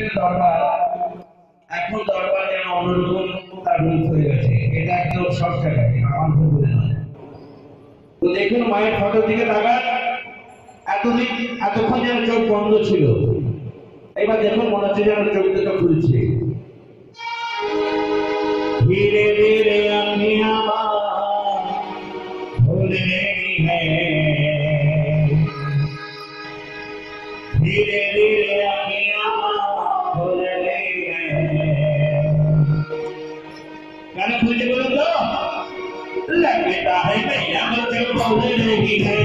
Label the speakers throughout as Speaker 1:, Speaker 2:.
Speaker 1: মুসলিমের দরবার, এখন দরবার যেন অন্যরকম রূপ হয়ে গেছে। এটা একদম সস্তা কাজে আমার ভুল বলে নয়। তো দেখুন, মায়ের ফটোর দিকে তাকান। এতদিন, এতক্ষণ যেন চোখ বন্ধ ছিল। এবার দেখুন, মনে হচ্ছে যেন চোখ দুটো খুলছে। ধীরে ধীরে আমি আমার ভুলে ধীরে ধীরে मुझे रही है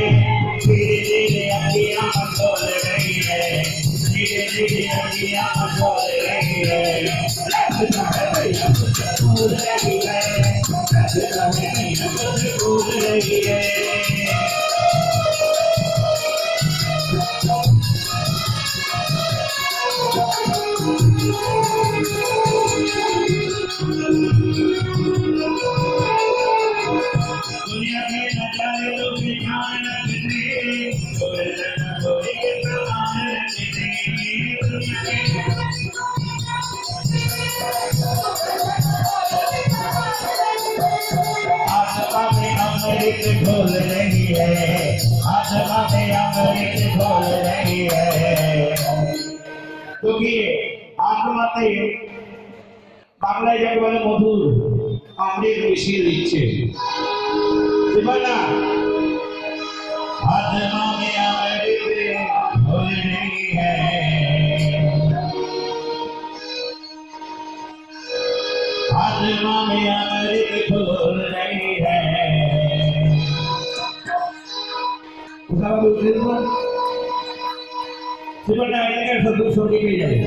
Speaker 1: धीरे धीरे अखियाँ खोल रही है धीरे धीरे अखियाँ खोल रही है रही है रही है। अमृत घोल रही है आत्मा में अमृत घोल रही है क्योंकि आत्माते বাংলায় যাকে বলে মধুর অমৃত মিশিয়ে দিচ্ছে এবার না आत्मा में अमृत घोल रही है आत्मा में उसका बाबू उठे सुबह ना इनके सब छोड़ के जाए।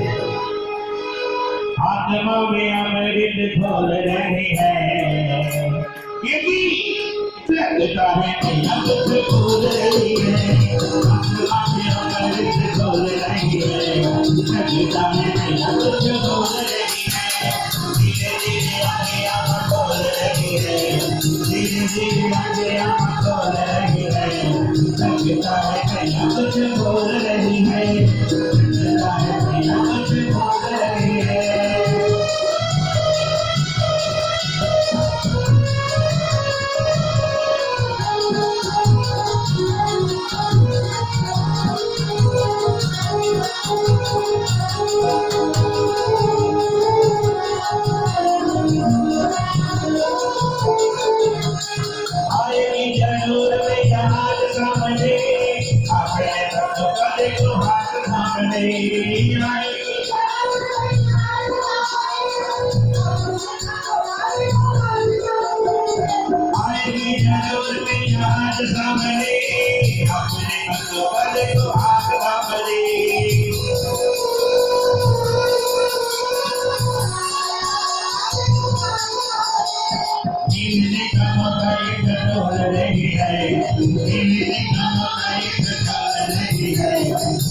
Speaker 1: आत्मा में अमृत घोल रही है। ये भी लगता है रही है। आत्मा में अमृत घोल रही है। लगता है नैया मुझे रही है। धीरे खोल रही है। धीरे खोल लगता है नैया मुझे भूल रही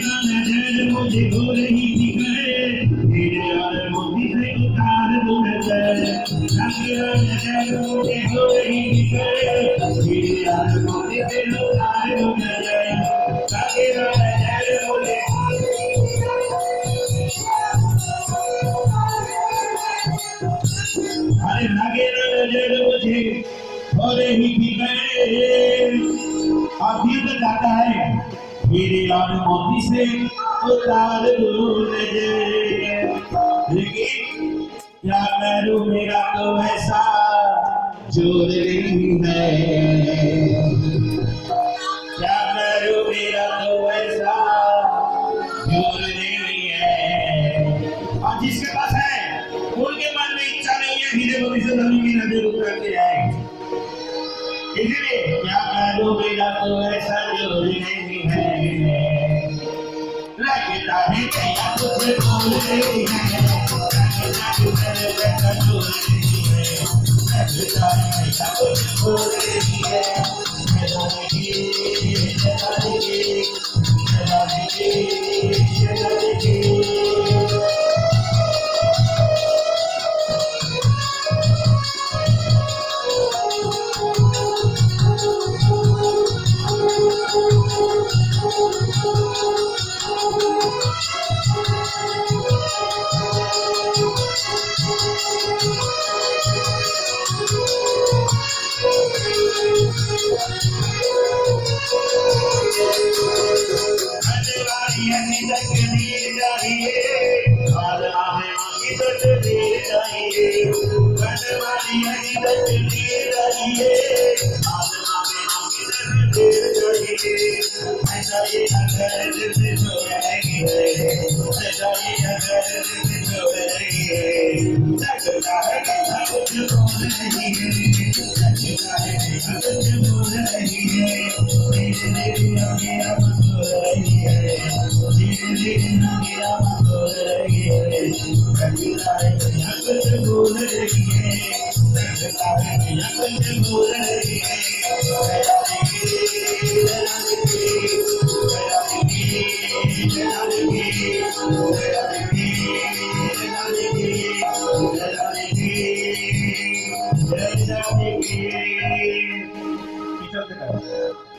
Speaker 1: लागे ना मुझे हो रही दिखे तेरे और मोती से उतार दो नज़र लागे ना मुझे हो रही दिखे तेरे और मोती से उतार दो नज़र लागे ना मुझे अरे लागे नज़र मुझे हो रही दिखे और फिर तो जाता है मोती से उतार नज़र लेकिन क्या करूँ मेरा तो ऐसा ज़ोर नहीं है। क्या करूँ मेरा तो ऐसा ज़ोर नहीं है। और जिसके पास है, उनके मन में इच्छा नहीं है पीछे भविष्य वाणी की नज़र के आएगी। इसलिए, क्या करो मेरा तो ऐसा ज़ोर नहीं क्या बोल रही है Amen.